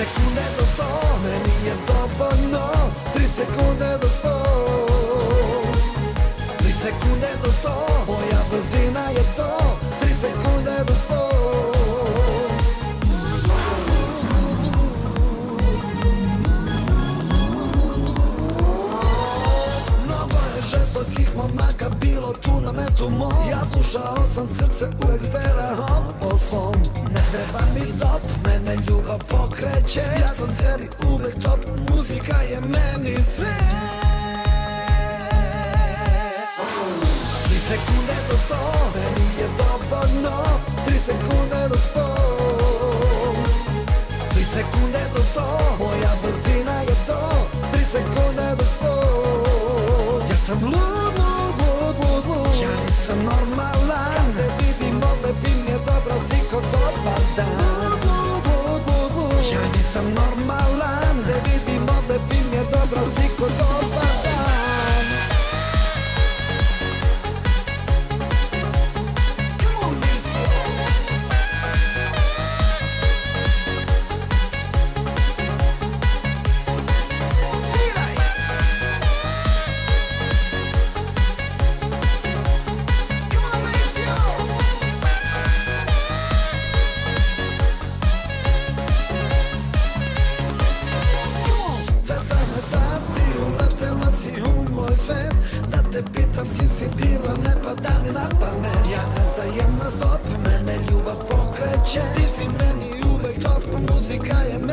sekunde do sto, meni je dovoljno. Tri sekunde do sto. Tri sekunde do sto, moja brzina je to. Tri sekunde do sto. Momaka bilo tu na mestu mom. Ja slušao sam srce uvek terao po svom. Ne treba meni sve. Tri sekunde do sto, meni je dovoljno. Tri sekunde do sto. Tri sekunde do sto, moja brzina je to. Tri sekunde do sto. Ja sam lud, Ti si meni uvek top, muzika je meni